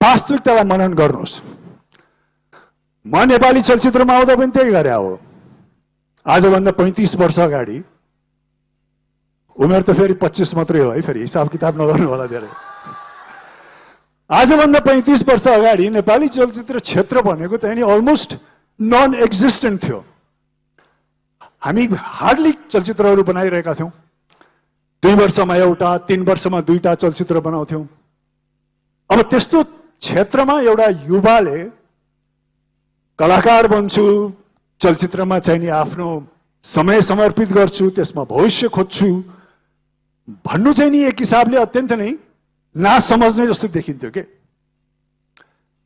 वास्तविकतालाई मनन गर्नुहोस् म नेपाली चलचित्रमा आउँदा पनि त्यही गरे हो। आजभन्दा पैँतिस वर्ष अगाडि। उमेर त फेरि पच्चिस मात्रै हो है फेरि हिसाब किताब नगर्नु होला धेरै। आजभन्दा पैँतिस वर्ष अगाडि नेपाली चलचित्र क्षेत्र भनेको चाहिँ नि अलमोस्ट नन एक्जिस्टेन्ट थियो। हामी हार्डली चलचित्रहरू बनाइरहेका थियौँ। दुई वर्षमा एउटा तिन वर्षमा दुईटा चलचित्र बनाउँथ्यौँ। अब त्यस्तो क्षेत्रमा एउटा युवाले कलाकार बन्छु चलचित्रमा चाहिँ नि आफ्नो समय समर्पित गर्छु त्यसमा भविष्य खोज्छु भन्नु चाहिँ नि एक हिसाबले अत्यन्त नै नासमझ्ने जस्तो देखिन्थ्यो के?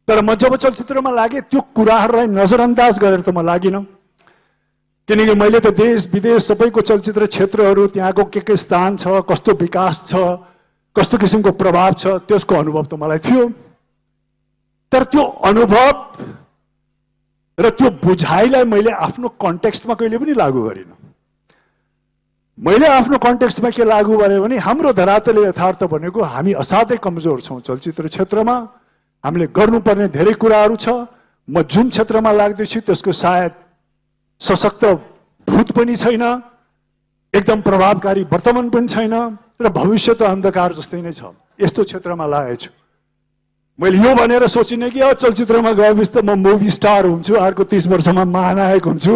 तर म जब चलचित्रमा लागेँ त्यो कुराहरूलाई नजरअन्दाज गरेर त म लागिनँ। किनकि मैले त देश विदेश सबैको चलचित्र क्षेत्रहरू त्यहाँको के के स्थान छ कस्तो विकास छ कस्तो किसिमको प्रभाव छ त्यसको अनुभव त मलाई थियो। तर त्यो अनुभव र त्यो बुझाइलाई मैले आफ्नो कन्टेक्स्टमा कहिले पनि लागू गरिनँ। मैले आफ्नो कन्टेक्स्टमा के लागू गरेँ भने हाम्रो धरातले यथार्थ भनेको हामी असाध्यै कमजोर छौँ चलचित्र क्षेत्रमा। हामीले गर्नुपर्ने धेरै कुराहरू छ। म जुन क्षेत्रमा लाग्दैछु त्यसको सायद सशक्त भूत पनि छैन एकदम प्रभावकारी वर्तमान पनि छैन र भविष्य त अन्धकार जस्तै नै छ। यस्तो क्षेत्रमा लागेको छु मैले यो भनेर सोचिनँ कि चलचित्रमा गएपछि त म मुभी स्टार हुन्छु अर्को तिस वर्षमा महानायक हुन्छु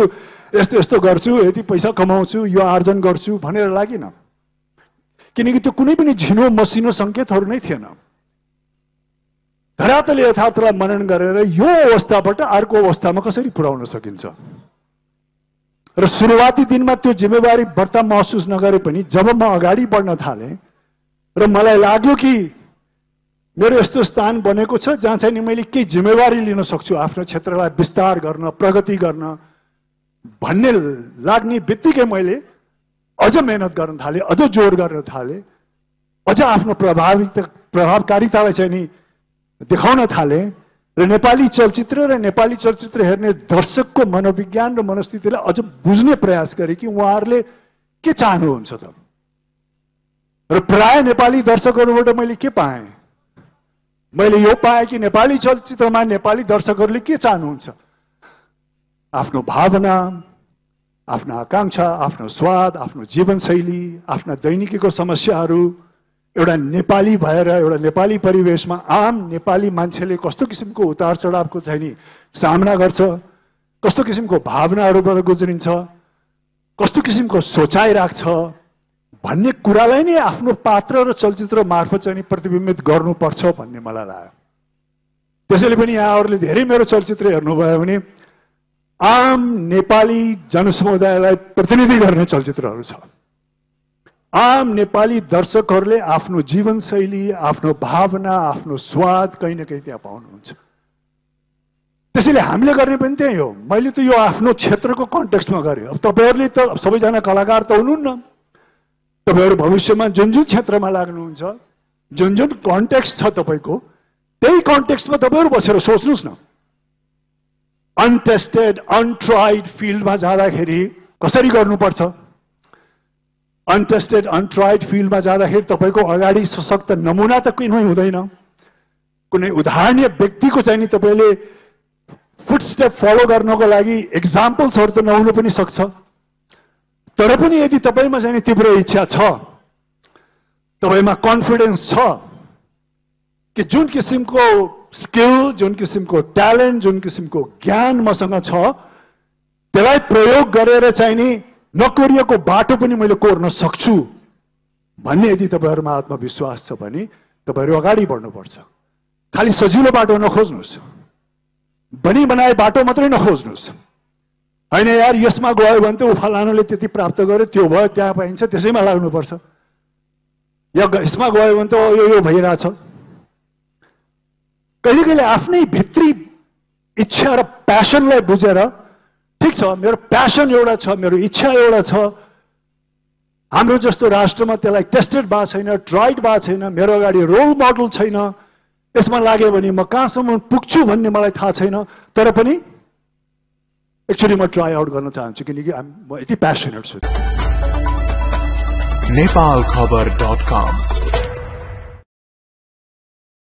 यस्तो यस्तो गर्छु यति पैसा कमाउँछु यो आर्जन गर्छु भनेर लागिन। किनकि त्यो कुनै पनि झिनो मसिनो सङ्केतहरू नै थिएन। धरातले यथार्थलाई मनन गरेर यो अवस्थाबाट अर्को अवस्थामा कसरी पुर्याउन सकिन्छ? र सुरुवाती दिनमा त्यो जिम्मेवारी बढ्ता महसुस नगरे पनि जब म अगाडि बढ्न थालेँ र मलाई लाग्यो कि मेरो यस्तो स्थान बनेको छ जहाँ चाहिँ नि मैले केही जिम्मेवारी लिन सक्छु आफ्नो क्षेत्रलाई विस्तार गर्न प्रगति गर्न भन्ने लाग्ने बित्तिकै मैले अझ मेहनत गर्न थालेँ अझ जोड गर्न थालेँ अझ आफ्नो प्रभावित प्रभावकारितालाई चाहिँ नि देखाउन थालेँ र नेपाली चलचित्र र नेपाली चलचित्र हेर्ने दर्शकको मनोविज्ञान र मनस्थितिलाई अझ बुझ्ने प्रयास गरेँ कि उहाँहरूले के चाहनुहुन्छ त? र प्राय नेपाली दर्शकहरूबाट मैले के पाएँ? मैले यो पाएँ कि नेपाली चलचित्रमा नेपाली दर्शकहरूले के चाहनुहुन्छ? आफ्नो भावना आफ्नो आकाङ्क्षा आफ्नो स्वाद आफ्नो जीवनशैली आफ्ना दैनिकीको समस्याहरू एउटा नेपाली भएर एउटा नेपाली परिवेशमा आम नेपाली मान्छेले कस्तो किसिमको उतार चढावको चाहिँ नि सामना गर्छ कस्तो किसिमको भावनाहरूबाट गुज्रिन्छ कस्तो किसिमको सोचाइ राख्छ भन्ने कुरालाई नै आफ्नो पात्र र चलचित्र मार्फत चाहिँ प्रतिबिम्बित गर्नुपर्छ भन्ने मलाई लाग्यो। त्यसैले पनि यहाँहरूले धेरै मेरो चलचित्र हेर्नुभयो भने आम नेपाली जनसमुदायलाई प्रतिनिधि गर्ने चलचित्रहरू छ। आम नेपाली दर्शकहरूले आफ्नो जीवनशैली आफ्नो भावना आफ्नो स्वाद कहीँ न कहीँ त्यहाँ पाउनुहुन्छ। त्यसैले हामीले गर्ने पनि त्यही हो। मैले त यो आफ्नो क्षेत्रको कन्टेक्स्टमा गरेँ। अब तपाईँहरूले त सबैजना कलाकार त हुनुहुन्न। तपाईँहरू भविष्यमा जुन जुन क्षेत्रमा लाग्नुहुन्छ जुन जुन कन्टेक्स्ट छ तपाईँको त्यही कन्टेक्स्टमा तपाईँहरू बसेर सोच्नुहोस् न। अनटेस्टेड अनट्राइड फिल्डमा जाँदाखेरि कसरी गर्नुपर्छ? अनटेस्टेड अनट्राइड फिल्डमा जाँदाखेरि तपाईँको अगाडि सशक्त नमुना त कुनै हुँदैन। कुनै उदाहरणीय व्यक्तिको चाहिँ नि तपाईँले फुटस्टेप फलो गर्नको लागि इक्जाम्पल्सहरू त नहुनु पनि सक्छ। तर पनि यदि तपाईँमा चाहिँ तीव्र इच्छा छ तपाईँमा कन्फिडेन्स छ कि जुन किसिमको स्किल जुन किसिमको ट्यालेन्ट जुन किसिमको ज्ञान मसँग छ त्यसलाई प्रयोग गरेर चाहिँ नि नकोरिएको बाटो पनि मैले कोर्न सक्छु भन्ने यदि तपाईँहरूमा आत्मविश्वास छ भने तपाईँहरू अगाडि बढ्नुपर्छ खालि सजिलो बाटो नखोज्नुहोस् बनी बनाए बाटो मात्रै नखोज्नुहोस् होइन यार यसमा गयो भने त उफालानुले त्यति प्राप्त गर्यो त्यो भयो त्यहाँ पाइन्छ त्यसैमा लाग्नुपर्छ। या यसमा गयो भने त यो यो भइरहेछ। कहिले कहिले आफ्नै भित्री इच्छा र प्यासनलाई बुझेर ठिक छ मेरो प्यासन एउटा छ मेरो इच्छा एउटा छ। हाम्रो जस्तो राष्ट्रमा त्यसलाई टेस्टेड भएको छैन ट्राइड भएको छैन मेरो अगाडि रोल मोडल छैन। यसमा लाग्यो भने म कहाँसम्म पुग्छु भन्ने मलाई थाहा छैन तर पनि एक्चुली म ट्राई आउट गर्न चाहन्छु किनकि म यति प्यासनेट छु। नेपाल खबर डट कम